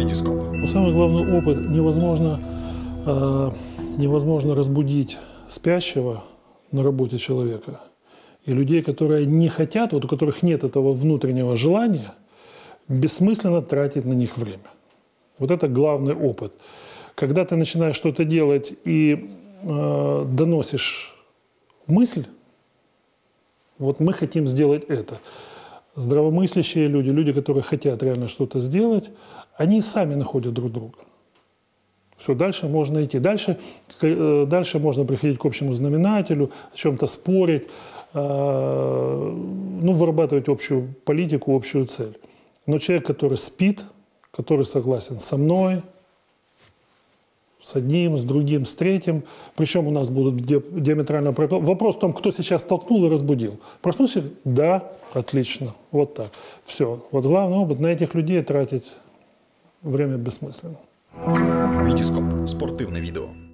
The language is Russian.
Витископ. Но самый главный опыт невозможно, э, невозможно разбудить спящего на работе человека. И людей, которые не хотят, вот у которых нет этого внутреннего желания, бессмысленно тратить на них время. Вот это главный опыт. Когда ты начинаешь что-то делать и э, доносишь мысль, вот мы хотим сделать это. Здравомыслящие люди, люди, которые хотят реально что-то сделать, они сами находят друг друга. Все, дальше можно идти. Дальше, э, дальше можно приходить к общему знаменателю, о чем-то спорить, э, ну, вырабатывать общую политику, общую цель. Но человек, который спит, который согласен со мной, с одним, с другим, с третьим. Причем у нас будут диаметрально Вопрос в том, кто сейчас толкнул и разбудил. Проснулся? Да, отлично. Вот так. Все. Вот главный опыт на этих людей тратить время бессмысленно. Витископ. Спортивне відео.